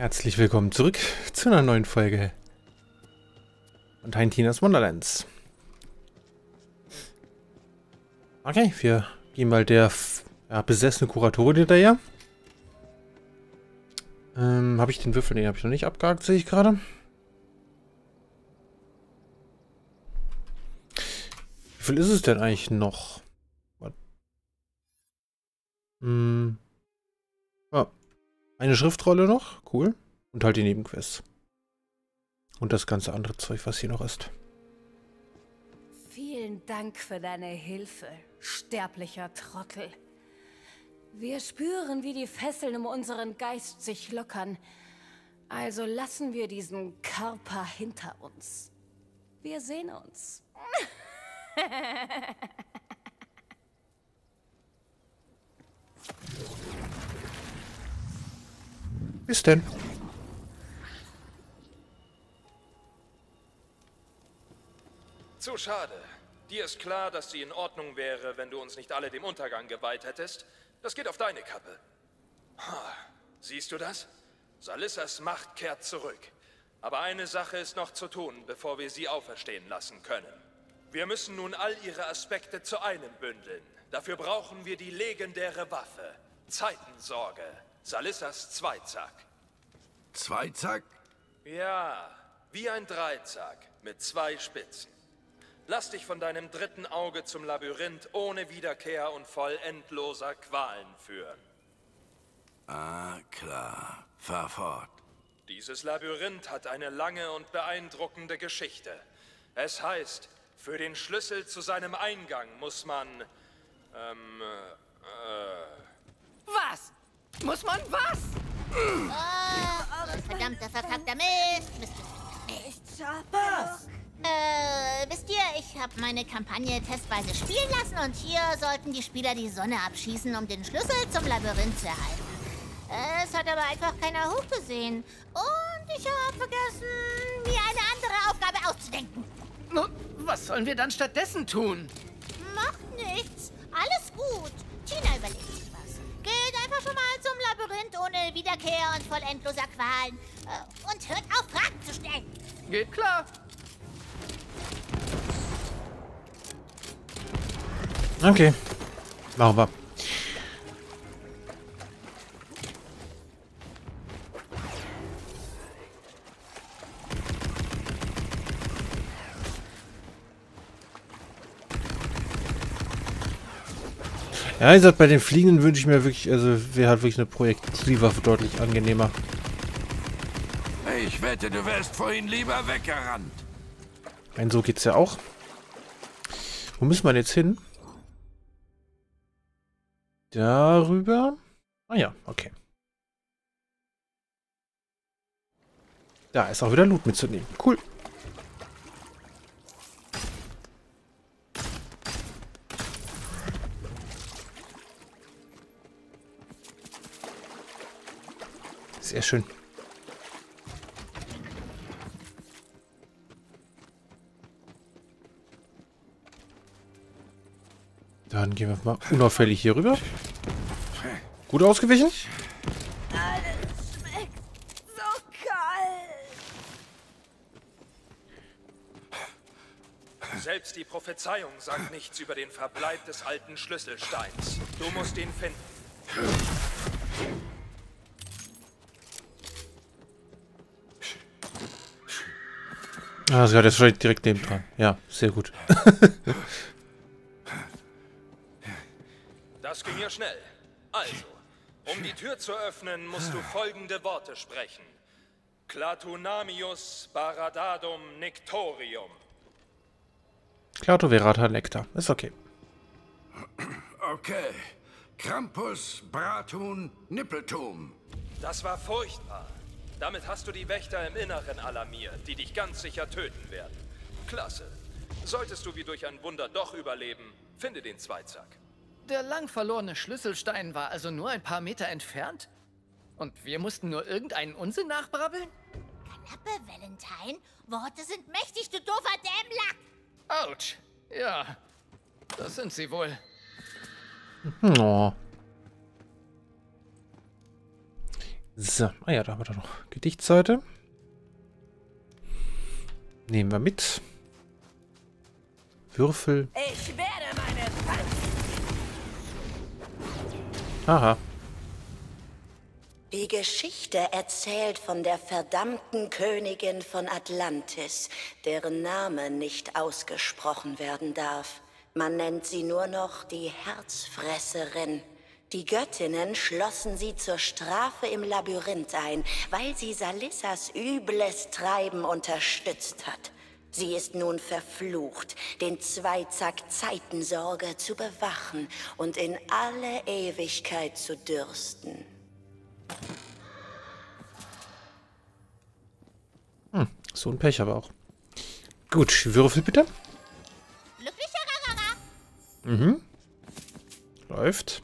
Herzlich willkommen zurück zu einer neuen Folge von Tiny Tinas Wonderlands. Okay, wir gehen mal der ja, besessene Kuratorin hinterher. Ähm, habe ich den Würfel? Den habe ich noch nicht abgehakt, sehe ich gerade. Wie viel ist es denn eigentlich noch? Hm. Ja. Eine Schriftrolle noch. Cool. Und halt die Nebenquests. Und das ganze andere Zeug, was hier noch ist. Vielen Dank für deine Hilfe, sterblicher Trottel. Wir spüren, wie die Fesseln um unseren Geist sich lockern. Also lassen wir diesen Körper hinter uns. Wir sehen uns. Bis denn. Zu schade. Dir ist klar, dass sie in Ordnung wäre, wenn du uns nicht alle dem Untergang geweiht hättest. Das geht auf deine Kappe. Siehst du das? Salissas Macht kehrt zurück. Aber eine Sache ist noch zu tun, bevor wir sie auferstehen lassen können. Wir müssen nun all ihre Aspekte zu einem bündeln. Dafür brauchen wir die legendäre Waffe. Zeitensorge. Salissas Zweizack. Zweizack? Ja, wie ein Dreizack mit zwei Spitzen. Lass dich von deinem dritten Auge zum Labyrinth ohne Wiederkehr und voll endloser Qualen führen. Ah, klar. Fahr fort. Dieses Labyrinth hat eine lange und beeindruckende Geschichte. Es heißt, für den Schlüssel zu seinem Eingang muss man... Ähm... Äh... Was? Muss man was? Oh, verdammter, verkackter Mist. Mist, Mist, Mist. Was? Äh, wisst ihr, ich habe meine Kampagne testweise spielen lassen und hier sollten die Spieler die Sonne abschießen, um den Schlüssel zum Labyrinth zu erhalten. Es hat aber einfach keiner hochgesehen. Und ich habe vergessen, mir eine andere Aufgabe auszudenken. Was sollen wir dann stattdessen tun? Macht nichts. Alles gut. Labyrinth ohne Wiederkehr und voll endloser Qualen. Äh, und hört auf, Fragen zu stellen. Geht klar. Okay. Machen wir. Ja, wie gesagt, bei den Fliegenden wünsche ich mir wirklich, also wäre halt wirklich eine Projektilwaffe deutlich angenehmer. Ich wette, du wärst vorhin lieber weggerannt. Ein so geht's ja auch. Wo müssen wir jetzt hin? Darüber? Ah ja, okay. Da ist auch wieder Loot mitzunehmen. Cool. Sehr schön. Dann gehen wir mal unauffällig hier rüber. Gut ausgewichen. Selbst die Prophezeiung sagt nichts über den Verbleib des alten Schlüsselsteins. Du musst ihn finden. Ah, sie hat jetzt schon direkt neben dran. Ja, sehr gut. das ging ja schnell. Also, um die Tür zu öffnen, musst du folgende Worte sprechen. Clatunamius Baradadum Nictorium. Clauto Verata Nectar. Ist okay. Okay. Krampus Bratun Nippeltum. Das war furchtbar. Damit hast du die Wächter im Inneren alarmiert, die dich ganz sicher töten werden. Klasse. Solltest du wie durch ein Wunder doch überleben, finde den Zweizack. Der lang verlorene Schlüsselstein war also nur ein paar Meter entfernt? Und wir mussten nur irgendeinen Unsinn nachbrabbeln? Knappe, Valentine. Worte sind mächtig, du doofer Dämmlack. Autsch. Ja, das sind sie wohl. Oh. So, ah ja, da haben wir doch noch Gedichtseite. Nehmen wir mit. Würfel. Ich werde meine Pfand Aha. Die Geschichte erzählt von der verdammten Königin von Atlantis, deren Name nicht ausgesprochen werden darf. Man nennt sie nur noch die Herzfresserin. Die Göttinnen schlossen sie zur Strafe im Labyrinth ein, weil sie Salissas übles Treiben unterstützt hat. Sie ist nun verflucht, den Zweizack Zeitensorge zu bewachen und in alle Ewigkeit zu dürsten. So ein Pech aber auch. Gut, Würfel bitte. Mhm. Läuft.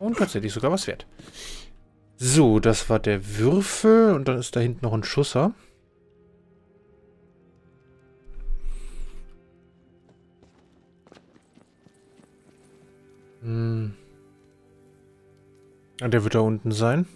Und tatsächlich sogar was wert. So, das war der Würfel und dann ist da hinten noch ein Schusser. Hm. Ja, der wird da unten sein.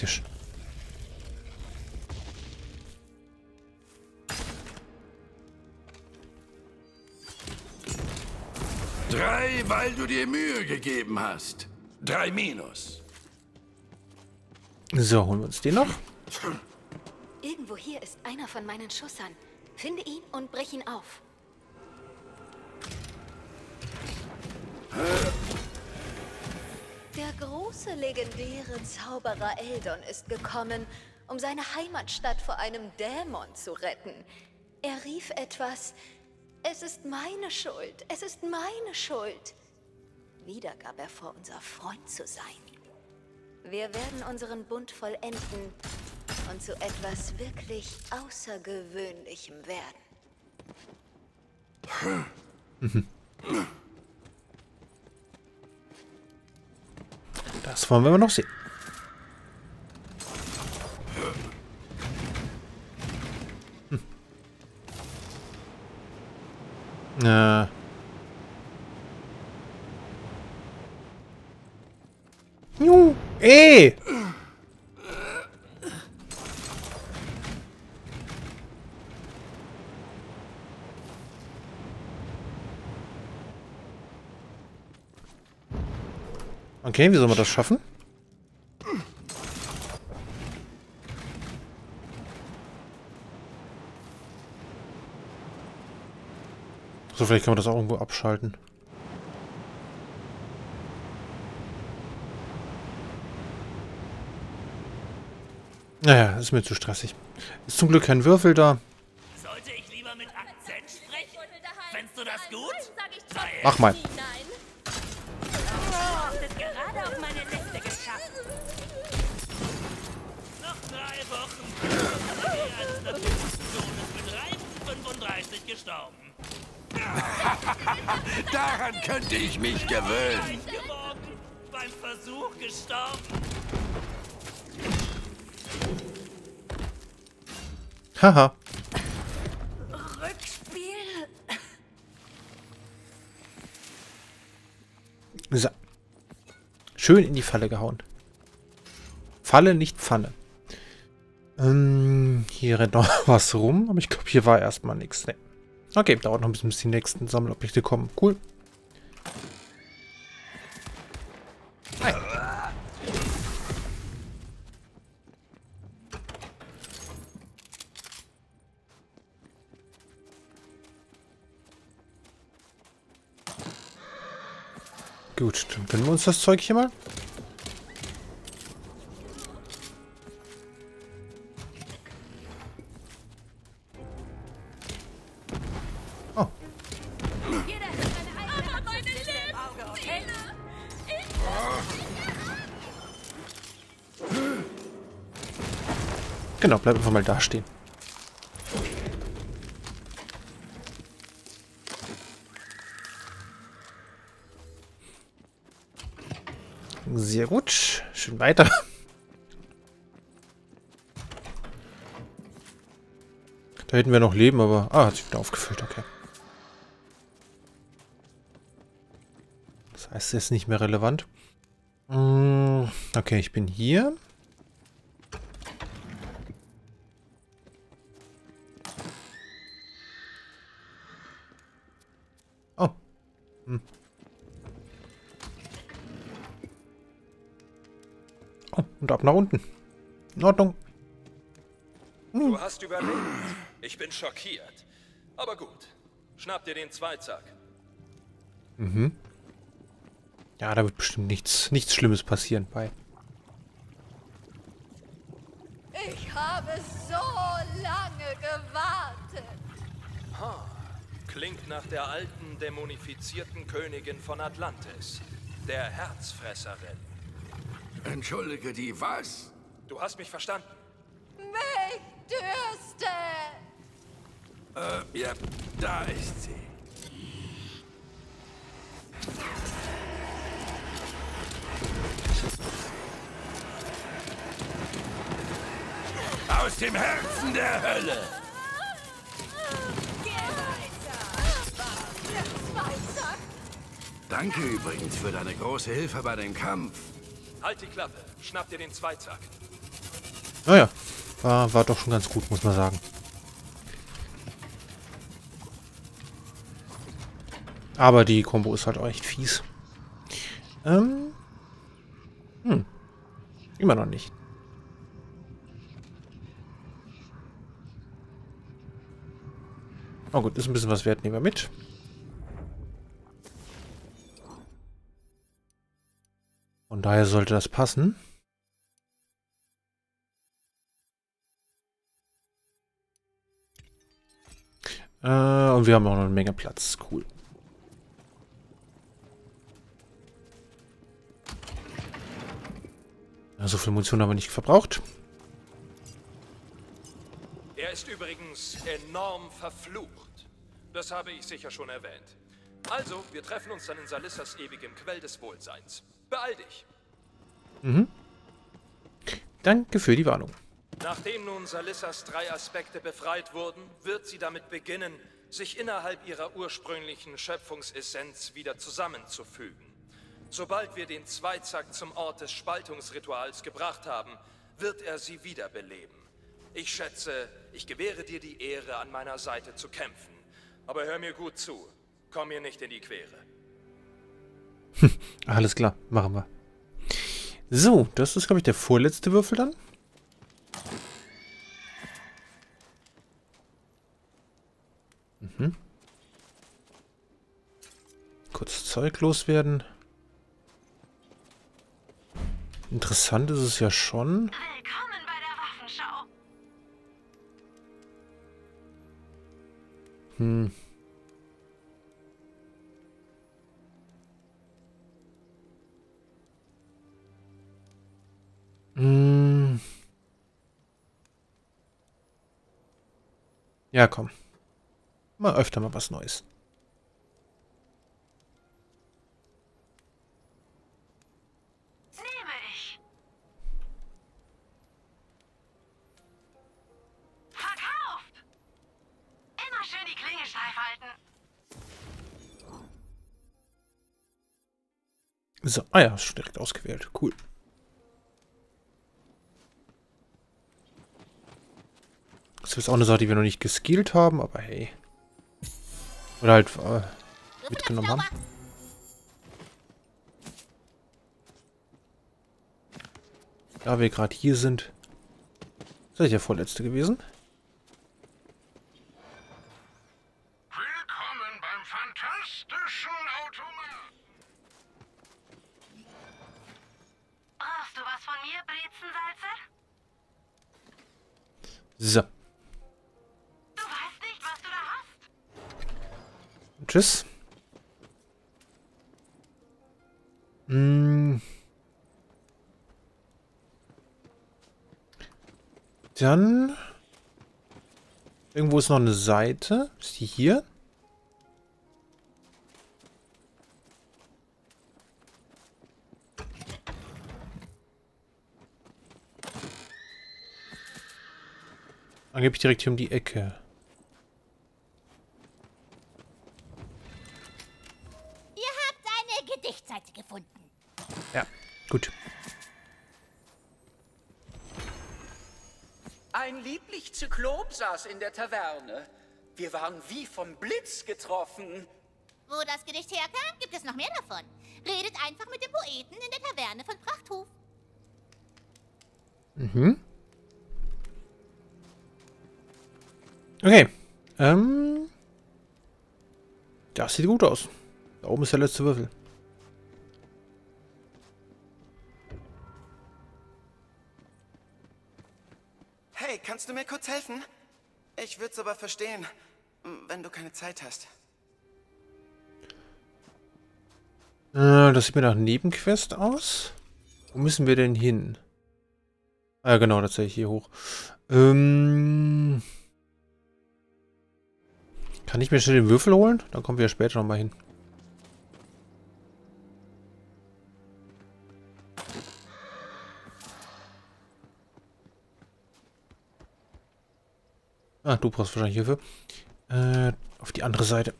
Praktisch. Drei, weil du dir Mühe gegeben hast. Drei minus. So, holen wir uns den noch. Irgendwo hier ist einer von meinen Schussern. Finde ihn und brich ihn auf. Der große, legendäre Zauberer Eldon ist gekommen, um seine Heimatstadt vor einem Dämon zu retten. Er rief etwas, es ist meine Schuld, es ist meine Schuld. Wieder gab er vor, unser Freund zu sein. Wir werden unseren Bund vollenden und zu etwas wirklich Außergewöhnlichem werden. Das wollen wir noch sehen. Hm. Äh. Ju, ey! Okay, wie soll man das schaffen? So, vielleicht kann man das auch irgendwo abschalten. Naja, ist mir zu stressig. Ist zum Glück kein Würfel da. Sollte ich lieber mit Akzent sprechen? Fändest du das gut? Mach mal. Gestorben. Daran könnte ich mich gewöhnen. Geworden. Beim Versuch gestorben. Haha. Rückspiel. So. Schön in die Falle gehauen. Falle, nicht Pfanne. Ähm, hier rennt noch was rum, aber ich glaube, hier war erstmal nichts. Nee. Okay, dauert noch ein bisschen, bis die nächsten Sammelobjekte kommen. Cool. Hi. Gut, dann gönnen wir uns das Zeug hier mal. Genau, bleib einfach mal da stehen. Sehr gut. Schön weiter. Da hätten wir noch Leben, aber... Ah, hat sich wieder aufgefüllt, okay. Das heißt, es ist nicht mehr relevant. Mm, Okay, ich bin hier. Und ab nach unten. In Ordnung. Du hast überlebt. Ich bin schockiert. Aber gut. Schnapp dir den Zweizack. Mhm. Ja, da wird bestimmt nichts, nichts Schlimmes passieren bei. Ich habe so lange gewartet. Klingt nach der alten, dämonifizierten Königin von Atlantis. Der Herzfresserin. Entschuldige, die was? Du hast mich verstanden. Mich dürste. Äh, ja, da ist sie. Aus dem Herzen der Hölle! Geh weiter. Danke übrigens für deine große Hilfe bei dem Kampf. Halt die Klappe. Schnapp dir den Zweizack. Naja, war, war doch schon ganz gut, muss man sagen. Aber die Combo ist halt auch echt fies. Ähm. Hm. Immer noch nicht. Oh gut, ist ein bisschen was wert, nehmen wir mit. Von daher sollte das passen. Äh, und wir haben auch noch eine Menge Platz. Cool. So viel Munition haben wir nicht verbraucht. Er ist übrigens enorm verflucht. Das habe ich sicher schon erwähnt. Also, wir treffen uns dann in Salissas ewigem Quell des Wohlseins. Beeil dich. Danke für die Warnung. Nachdem nun Salissas drei Aspekte befreit wurden, wird sie damit beginnen, sich innerhalb ihrer ursprünglichen Schöpfungsessenz wieder zusammenzufügen. Sobald wir den Zweizack zum Ort des Spaltungsrituals gebracht haben, wird er sie wiederbeleben. Ich schätze, ich gewähre dir die Ehre, an meiner Seite zu kämpfen. Aber hör mir gut zu. Komm mir nicht in die Quere. Alles klar, machen wir. So, das ist, glaube ich, der vorletzte Würfel dann. Mhm. Kurz Zeug loswerden. Interessant ist es ja schon. Willkommen bei der Waffenschau. Hm. Ja, komm. Mal öfter mal was Neues. Nehme ich. Verkauft! Immer schön die Klinge steif halten. So, ah ja, ist schon direkt ausgewählt. Cool. Ist auch eine Sache, die wir noch nicht geskillt haben, aber hey. Oder halt äh, mitgenommen haben. Da wir gerade hier sind. Das ist ja vorletzte gewesen. Willkommen beim fantastischen Automat. Brauchst du was von mir, Brezensalzer? So. Tschüss. Hm. Dann... Irgendwo ist noch eine Seite. Ist die hier? Angeblich direkt hier um die Ecke. In der Taverne. Wir waren wie vom Blitz getroffen. Wo das Gedicht herkam, gibt es noch mehr davon. Redet einfach mit dem Poeten in der Taverne von Prachthof. Mhm. Okay. Ähm. Das sieht gut aus. Da oben ist der letzte Würfel. Hey, kannst du mir kurz helfen? Ich würde es aber verstehen, wenn du keine Zeit hast. Äh, das sieht mir nach Nebenquest aus. Wo müssen wir denn hin? Ah, ja, genau, tatsächlich hier hoch. Ähm. Kann ich mir schnell den Würfel holen? Dann kommen wir später nochmal hin. Ah, du brauchst wahrscheinlich Hilfe. Äh, auf die andere Seite.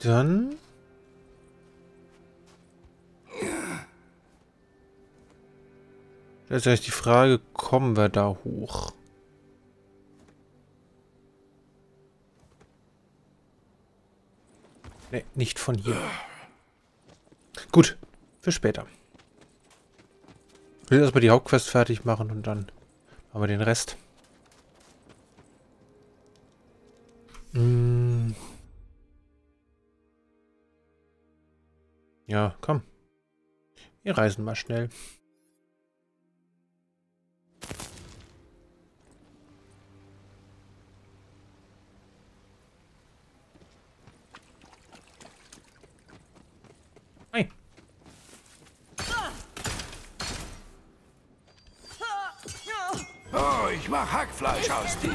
Dann... Jetzt ist die Frage, kommen wir da hoch? Ne, nicht von hier. Gut, für später. Ich will erstmal die Hauptquest fertig machen und dann machen wir den Rest. Hm. Ja, komm. Wir reisen mal schnell. Ich mach Hackfleisch aus dir.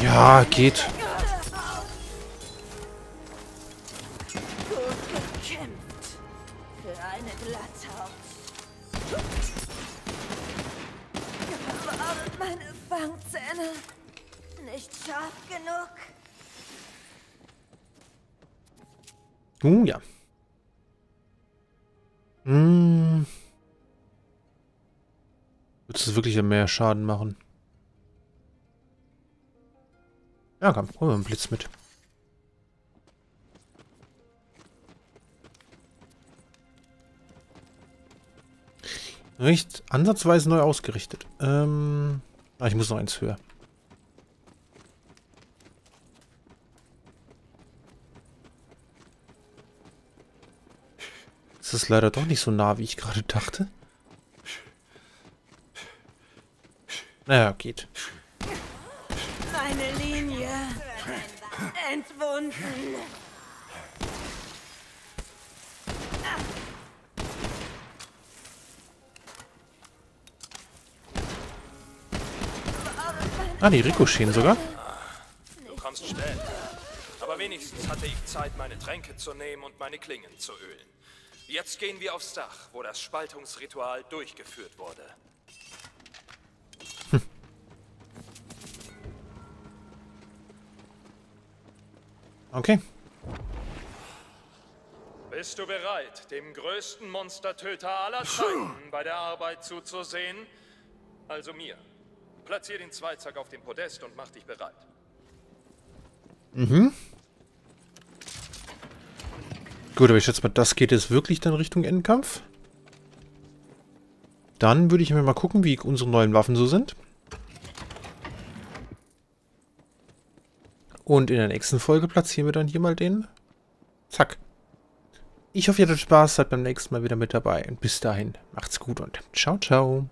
Ja, geht. Uh, ja. Hm. Würdest du wirklich mehr Schaden machen? Ja, komm, holen wir einen Blitz mit. Recht ansatzweise neu ausgerichtet. Ähm, ah, ich muss noch eins höher. Das ist leider doch nicht so nah, wie ich gerade dachte. Naja, geht. Meine Linie. Entwunden. Ah, die Rikoscheten sogar. Du kommst schnell. Aber wenigstens hatte ich Zeit, meine Tränke zu nehmen und meine Klingen zu ölen. Jetzt gehen wir aufs Dach, wo das Spaltungsritual durchgeführt wurde. Okay. Bist du bereit, dem größten Monstertöter aller Zeiten bei der Arbeit zuzusehen? Also mir. Platzier den Zweizack auf dem Podest und mach dich bereit. Mhm. Gut, aber ich schätze mal, das geht jetzt wirklich dann Richtung Endkampf. Dann würde ich mir mal gucken, wie unsere neuen Waffen so sind. Und in der nächsten Folge platzieren wir dann hier mal den Zack. Ich hoffe, ihr hattet Spaß, seid beim nächsten Mal wieder mit dabei. Und bis dahin, macht's gut und ciao, ciao.